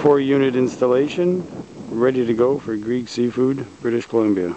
four unit installation ready to go for Greek Seafood, British Columbia.